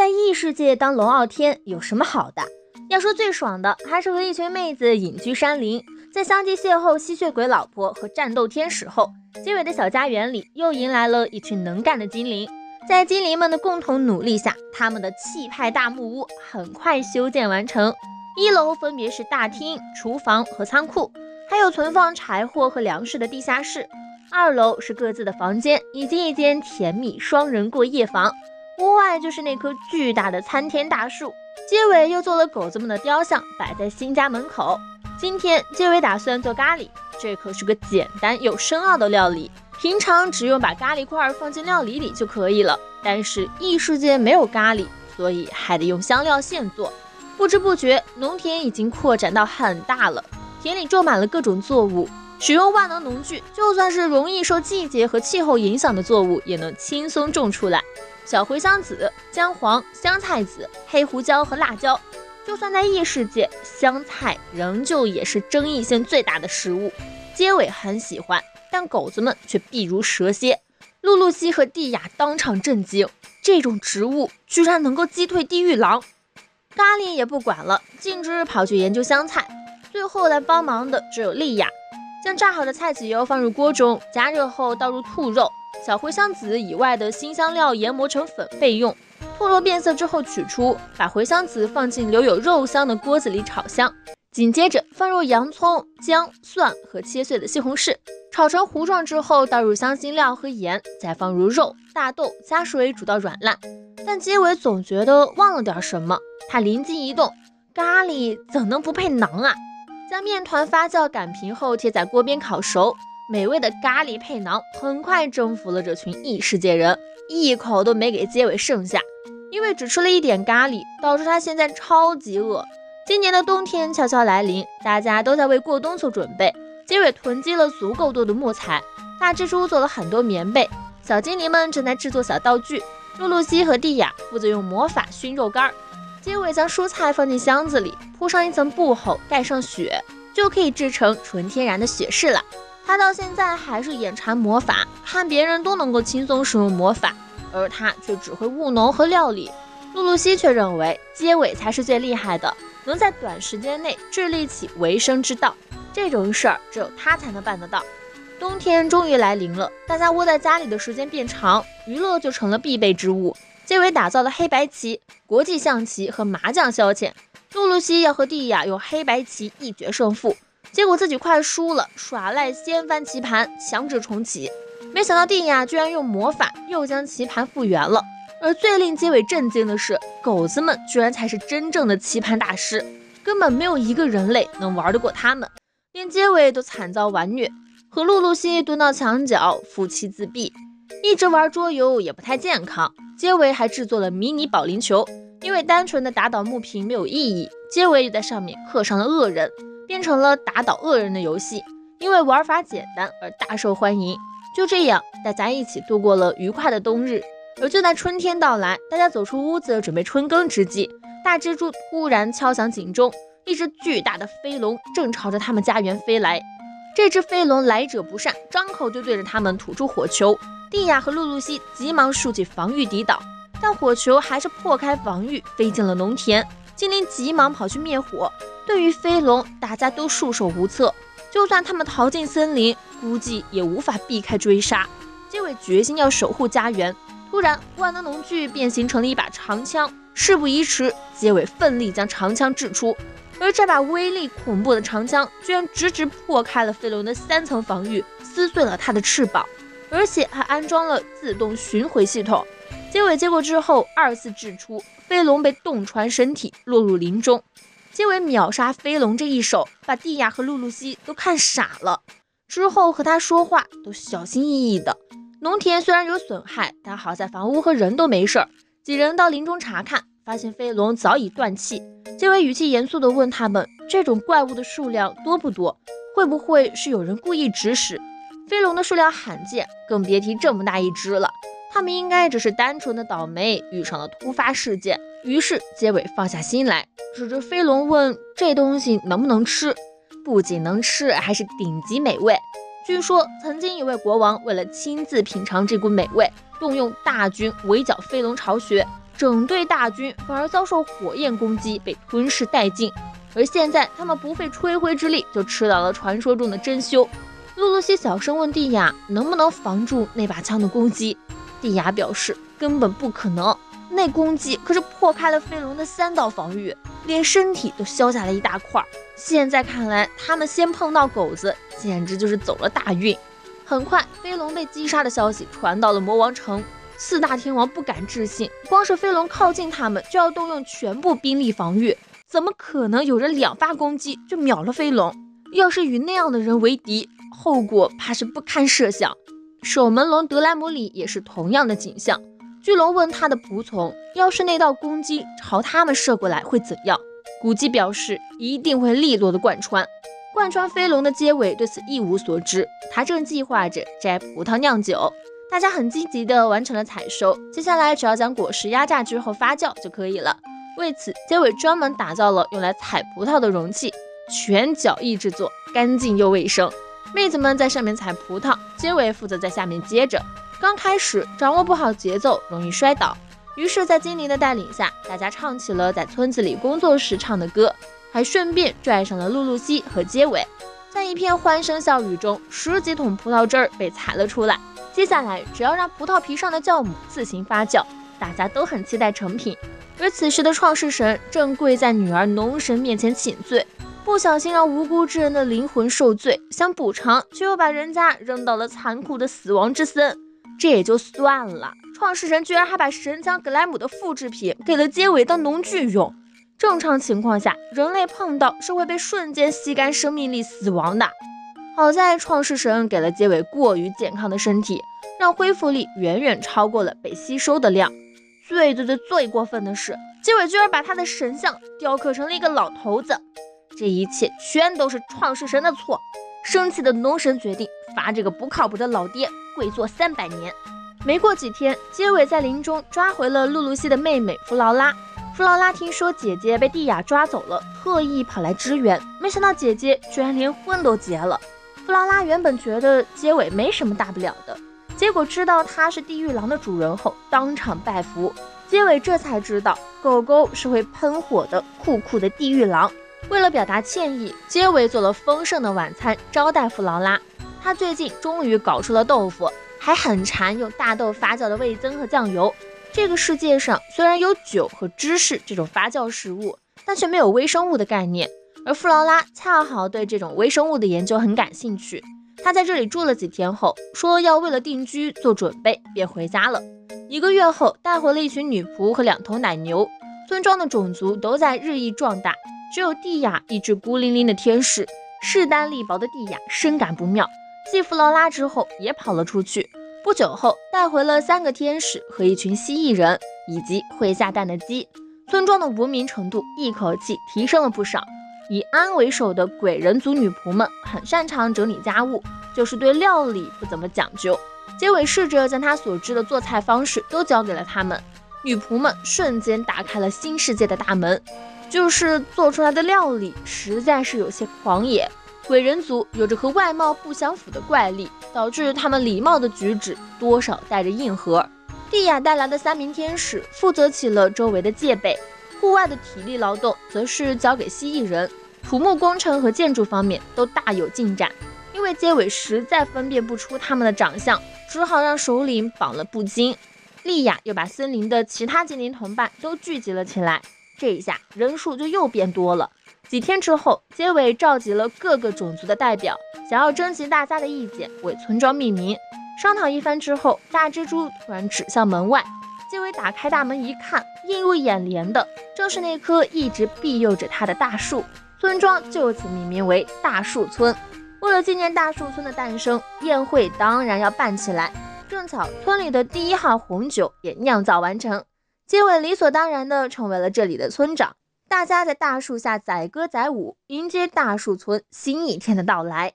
在异世界当龙傲天有什么好的？要说最爽的，还是和一群妹子隐居山林，在相继邂逅吸血鬼老婆和战斗天使后，结尾的小家园里又迎来了一群能干的精灵。在精灵们的共同努力下，他们的气派大木屋很快修建完成。一楼分别是大厅、厨房和仓库，还有存放柴火和粮食的地下室。二楼是各自的房间以及一间甜蜜双人过夜房。屋外就是那棵巨大的参天大树。结尾又做了狗子们的雕像，摆在新家门口。今天结尾打算做咖喱，这可是个简单又深奥的料理。平常只用把咖喱块放进料理里就可以了，但是异世界没有咖喱，所以还得用香料现做。不知不觉，农田已经扩展到很大了，田里种满了各种作物。使用万能农具，就算是容易受季节和气候影响的作物，也能轻松种出来。小茴香籽、姜黄、香菜籽、黑胡椒和辣椒，就算在异世界，香菜仍旧也是争议性最大的食物。结尾很喜欢，但狗子们却避如蛇蝎。露露西和蒂亚当场震惊，这种植物居然能够击退地狱狼。咖喱也不管了，径直跑去研究香菜。最后来帮忙的只有莉亚。将炸好的菜籽油放入锅中，加热后倒入兔肉、小茴香籽以外的新香料，研磨成粉备用。兔肉变色之后取出，把茴香籽放进留有肉香的锅子里炒香。紧接着放入洋葱、姜、蒜和切碎的西红柿，炒成糊状之后倒入香辛料和盐，再放入肉、大豆，加水煮到软烂。但结尾总觉得忘了点什么，他灵机一动，咖喱怎能不配馕啊？将面团发酵擀平后贴在锅边烤熟，美味的咖喱配馕很快征服了这群异世界人，一口都没给结尾剩下。因为只吃了一点咖喱，导致他现在超级饿。今年的冬天悄悄来临，大家都在为过冬做准备。结尾囤积了足够多的木材，大蜘蛛做了很多棉被，小精灵们正在制作小道具。露露西和蒂亚负责用魔法熏肉干儿。结尾将蔬菜放进箱子里，铺上一层布后盖上雪，就可以制成纯天然的雪士了。他到现在还是眼馋魔法，看别人都能够轻松使用魔法，而他却只会务农和料理。露露西却认为结尾才是最厉害的，能在短时间内致力起维生之道。这种事儿只有他才能办得到。冬天终于来临了，大家窝在家里的时间变长，娱乐就成了必备之物。结尾打造了黑白棋、国际象棋和麻将消遣。露露西要和蒂亚用黑白棋一决胜负，结果自己快输了，耍赖掀翻棋盘，强制重启。没想到蒂亚居然用魔法又将棋盘复原了。而最令结尾震惊的是，狗子们居然才是真正的棋盘大师，根本没有一个人类能玩得过他们，连结尾都惨遭完虐，和露露西蹲到墙角，夫妻自闭，一直玩桌游也不太健康。结尾还制作了迷你保龄球，因为单纯的打倒木瓶没有意义，结尾也在上面刻上了恶人，变成了打倒恶人的游戏，因为玩法简单而大受欢迎。就这样，大家一起度过了愉快的冬日。而就在春天到来，大家走出屋子准备春耕之际，大蜘蛛突然敲响警钟，一只巨大的飞龙正朝着他们家园飞来。这只飞龙来者不善，张口就对着他们吐出火球。蒂亚和露露西急忙竖起防御抵挡，但火球还是破开防御，飞进了农田。精灵急忙跑去灭火。对于飞龙，大家都束手无策。就算他们逃进森林，估计也无法避开追杀。结尾决心要守护家园。突然，万能农具变形成了一把长枪。事不宜迟，结尾奋力将长枪掷出，而这把威力恐怖的长枪居然直直破开了飞龙的三层防御，撕碎了它的翅膀。而且还安装了自动巡回系统。结尾结果之后，二次掷出，飞龙被洞穿身体，落入林中。结尾秒杀飞龙这一手，把蒂亚和露露西都看傻了。之后和他说话都小心翼翼的。农田虽然有损害，但好在房屋和人都没事儿。几人到林中查看，发现飞龙早已断气。结尾语气严肃地问他们：这种怪物的数量多不多？会不会是有人故意指使？飞龙的数量罕见，更别提这么大一只了。他们应该只是单纯的倒霉，遇上了突发事件。于是结尾放下心来，指着飞龙问：“这东西能不能吃？不仅能吃，还是顶级美味。据说曾经一位国王为了亲自品尝这股美味，动用大军围剿飞龙巢穴，整队大军反而遭受火焰攻击，被吞噬殆尽。而现在，他们不费吹灰之力就吃到了传说中的珍馐。露西小声问蒂亚：“能不能防住那把枪的攻击？”蒂亚表示：“根本不可能，那攻击可是破开了飞龙的三道防御，连身体都削下来一大块。现在看来，他们先碰到狗子，简直就是走了大运。”很快，飞龙被击杀的消息传到了魔王城，四大天王不敢置信，光是飞龙靠近他们就要动用全部兵力防御。怎么可能有人两发攻击就秒了飞龙？要是与那样的人为敌，后果怕是不堪设想。守门龙德莱姆里也是同样的景象。巨龙问他的仆从，要是那道攻击朝他们射过来会怎样？古基表示一定会利落的贯穿。贯穿飞龙的结尾对此一无所知，他正计划着摘葡萄酿酒。大家很积极的完成了采收，接下来只要将果实压榨之后发酵就可以了。为此，结尾专门打造了用来采葡萄的容器，全脚艺制作，干净又卫生。妹子们在上面采葡萄，结尾负责在下面接着。刚开始掌握不好节奏，容易摔倒，于是，在精灵的带领下，大家唱起了在村子里工作时唱的歌，还顺便拽上了露露西和结尾。在一片欢声笑语中，十几桶葡萄汁儿被采了出来。接下来，只要让葡萄皮上的酵母自行发酵，大家都很期待成品。而此时的创世神正跪在女儿农神面前请罪，不小心让无辜之人的灵魂受罪，想补偿，却又把人家扔到了残酷的死亡之森。这也就算了，创世神居然还把神枪格莱姆的复制品给了结尾当农具用。正常情况下，人类碰到是会被瞬间吸干生命力死亡的。好在创世神给了结尾过于健康的身体，让恢复力远远超过了被吸收的量。最最最最过分的是，结尾居然把他的神像雕刻成了一个老头子，这一切全都是创世神的错。生气的农神决定罚这个不靠谱的老爹跪坐三百年。没过几天，结尾在林中抓回了露露西的妹妹弗劳拉。弗劳拉听说姐姐被蒂亚抓走了，特意跑来支援，没想到姐姐居然连婚都结了。弗劳拉原本觉得结尾没什么大不了的。结果知道他是地狱狼的主人后，当场拜服。结尾这才知道，狗狗是会喷火的酷酷的地狱狼。为了表达歉意，杰维做了丰盛的晚餐招待弗劳拉。他最近终于搞出了豆腐，还很馋用大豆发酵的味增和酱油。这个世界上虽然有酒和芝士这种发酵食物，但却没有微生物的概念。而弗劳拉恰好对这种微生物的研究很感兴趣。他在这里住了几天后，说要为了定居做准备，便回家了。一个月后，带回了一群女仆和两头奶牛。村庄的种族都在日益壮大，只有蒂亚一只孤零零的天使。势单力薄的蒂亚深感不妙，继弗劳拉之后也跑了出去。不久后，带回了三个天使和一群蜥蜴人，以及会下蛋的鸡。村庄的文明程度一口气提升了不少。以安为首的鬼人族女仆们很擅长整理家务，就是对料理不怎么讲究。结尾试着将他所知的做菜方式都教给了他们，女仆们瞬间打开了新世界的大门。就是做出来的料理实在是有些狂野。鬼人族有着和外貌不相符的怪力，导致他们礼貌的举止多少带着硬核。蒂亚带来的三名天使负责起了周围的戒备，户外的体力劳动则是交给蜥蜴人。土木工程和建筑方面都大有进展，因为结尾实在分辨不出他们的长相，只好让首领绑了布巾。莉亚又把森林的其他精灵同伴都聚集了起来，这一下人数就又变多了。几天之后，结尾召集了各个种族的代表，想要征集大家的意见，为村庄命名。商讨一番之后，大蜘蛛突然指向门外。结尾打开大门一看，映入眼帘的正是那棵一直庇佑着他的大树。村庄就此命名为大树村。为了纪念大树村的诞生，宴会当然要办起来。正巧村里的第一号红酒也酿造完成，结尾理所当然的成为了这里的村长。大家在大树下载歌载舞，迎接大树村新一天的到来。